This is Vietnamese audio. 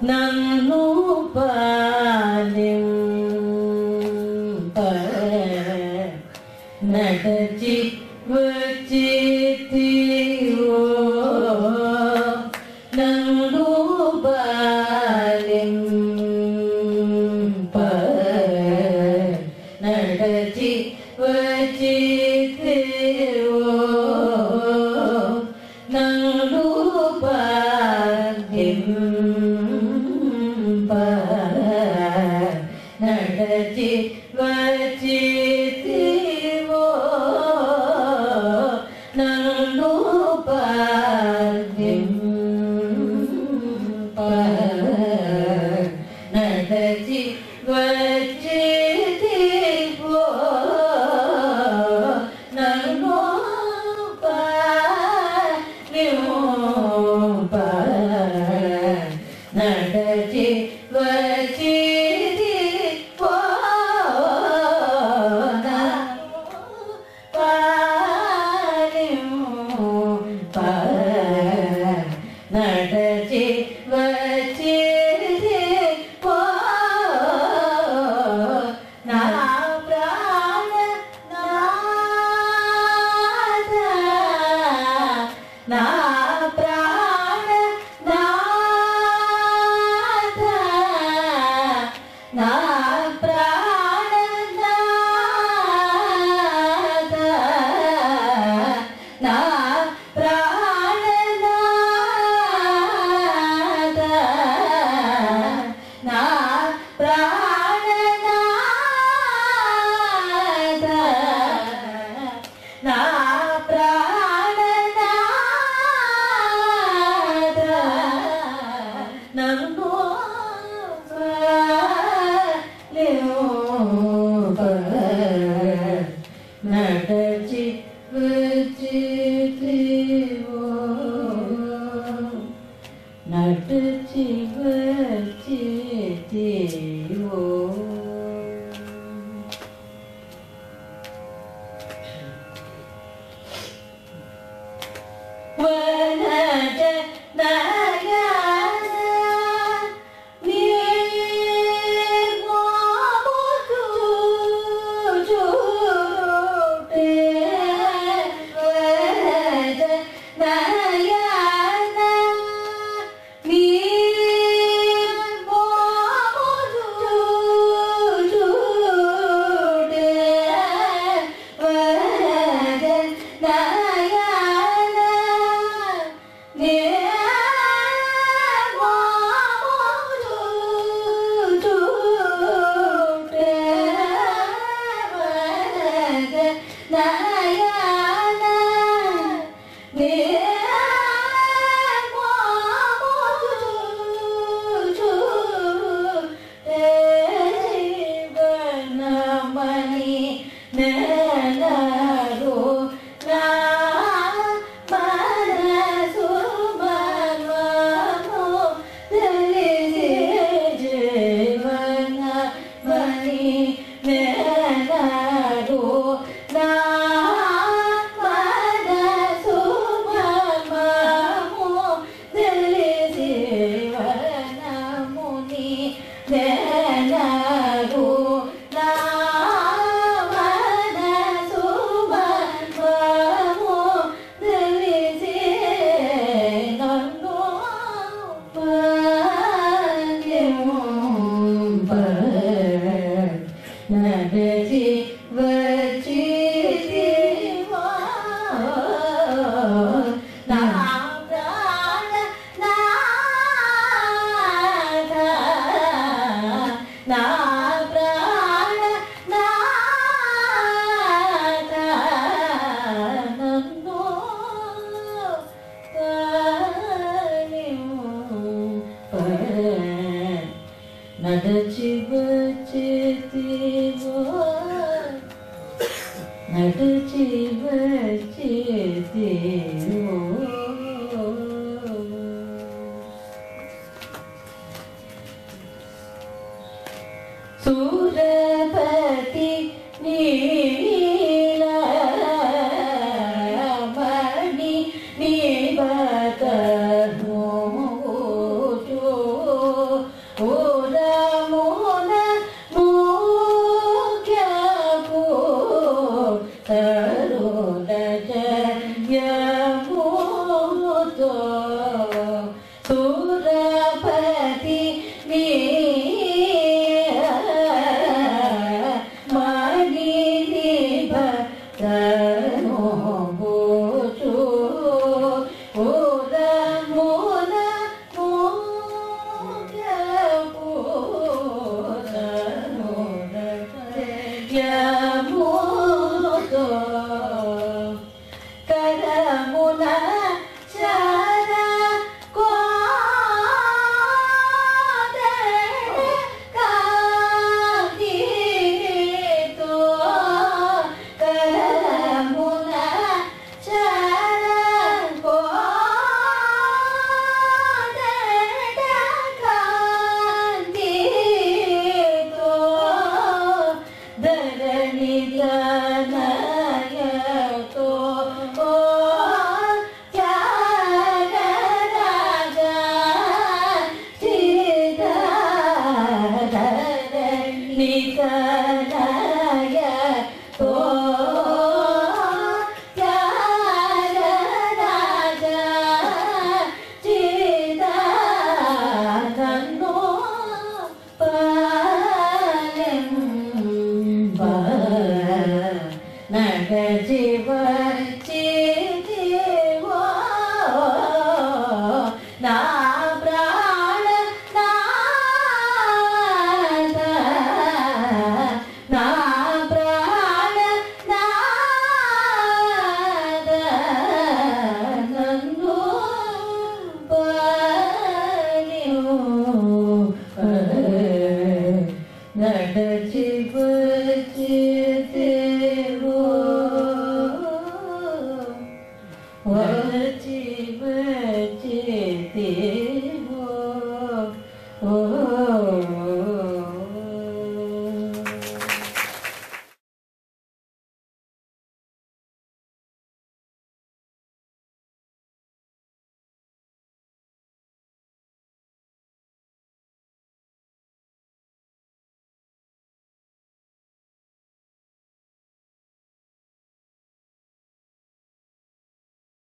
nanu này pe nat chit vachiti eternity. Naya. 나 जीव चेति